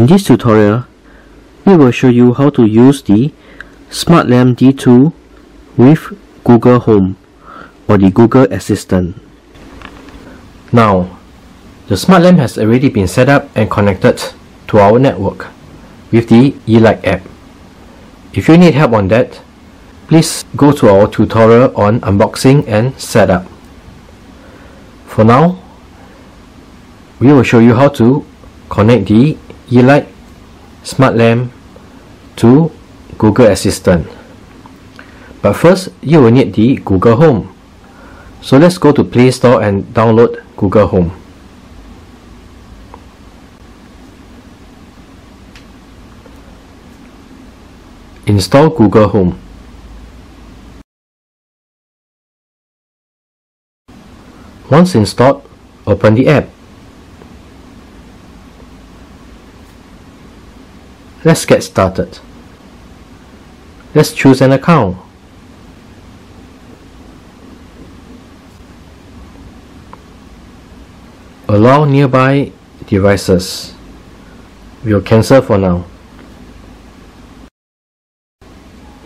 In this tutorial, we will show you how to use the Smart Lamp D2 with Google Home or the Google Assistant. Now, the Smart Lamp has already been set up and connected to our network with the Yeelight app. If you need help on that, please go to our tutorial on unboxing and setup. For now, we will show you how to connect the Yeelight Smart Lamp to Google Assistant. But first, you will need the Google Home. So let's go to Play Store and download Google Home. Install Google Home. Once installed, open the app. Let's get started. Let's choose an account. Allow nearby devices. We'll cancel for now.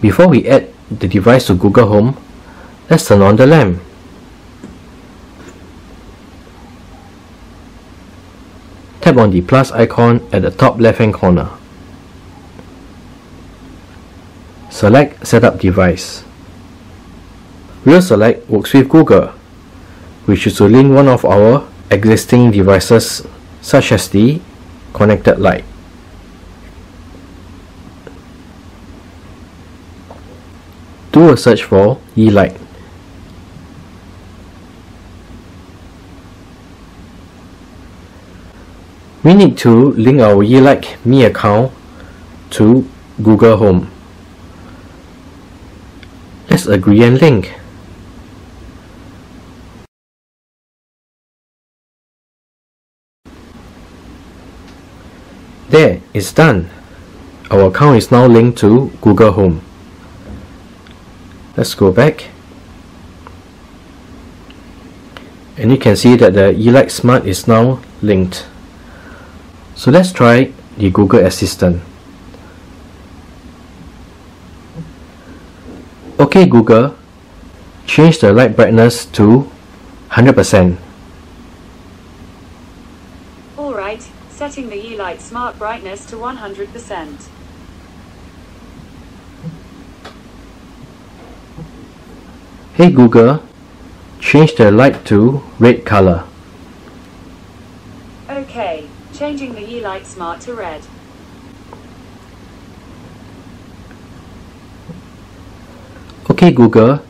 Before we add the device to Google Home, let's turn on the lamp. Tap on the plus icon at the top left hand corner. Select Setup Device. We'll select Works with Google, which is to link one of our existing devices such as the connected light. Do a search for Yeelight. We need to link our Yeelight Me account to Google Home. Let's agree and link. There, it's done. Our account is now linked to Google Home. Let's go back. And you can see that the Yeelight Smart is now linked. So let's try the Google Assistant. OK Google, change the light brightness to 100%. Alright, setting the Yeelight Smart brightness to 100%. Hey Google, change the light to red color. Okay, changing the Yeelight Smart to red. Okay Google,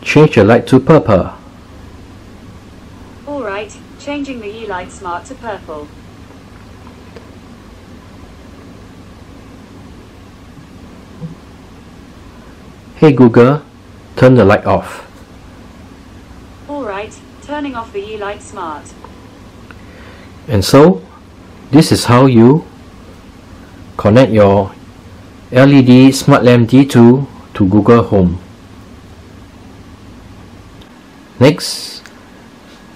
change the light to purple. Alright, changing the Yeelight Smart to purple. Hey Google, turn the light off. Alright, turning off the Yeelight Smart. And so, this is how you connect your LED Smart Lamp D2 to Google Home. Next,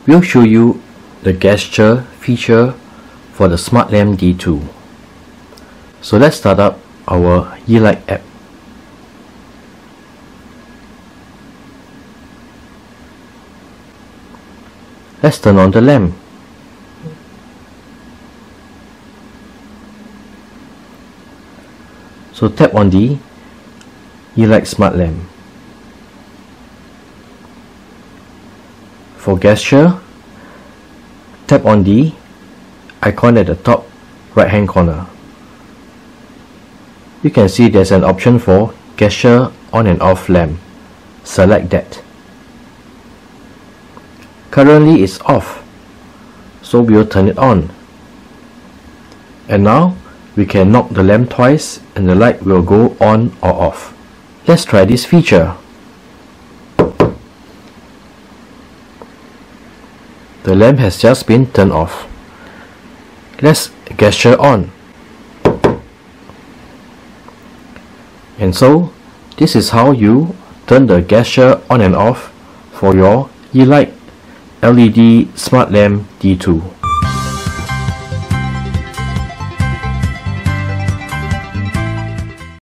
we'll show you the gesture feature for the Smart Lamp D2. So let's start up our Yeelight app. Let's turn on the lamp. So tap on the Yeelight Smart Lamp. For gesture, tap on the icon at the top right hand corner. You can see there's an option for gesture on and off lamp. Select that. Currently it's off, so we'll turn it on. And now we can knock the lamp twice and the light will go on or off. Let's try this feature. The lamp has just been turned off. Let's gesture on. And so, this is how you turn the gesture on and off for your Yeelight LED Smart Lamp D2.